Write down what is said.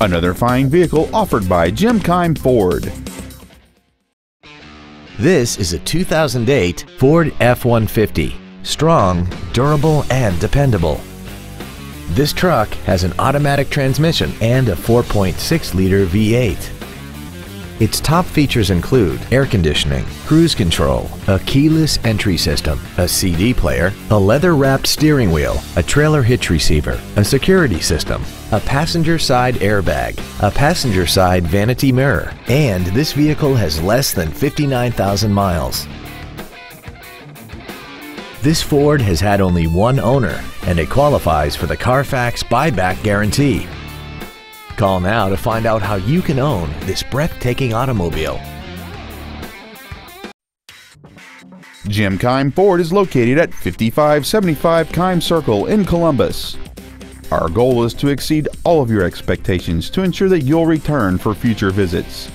Another fine vehicle offered by Jim Keim Ford. This is a 2008 Ford F-150. Strong, durable, and dependable. This truck has an automatic transmission and a 4.6-liter V8. Its top features include air conditioning, cruise control, a keyless entry system, a CD player, a leather-wrapped steering wheel, a trailer hitch receiver, a security system, a passenger side airbag, a passenger side vanity mirror, and this vehicle has less than 59,000 miles. This Ford has had only one owner and it qualifies for the Carfax buyback guarantee. Call now to find out how you can own this breathtaking automobile. Jim Keim Ford is located at 5575 Keim Circle in Columbus. Our goal is to exceed all of your expectations to ensure that you'll return for future visits.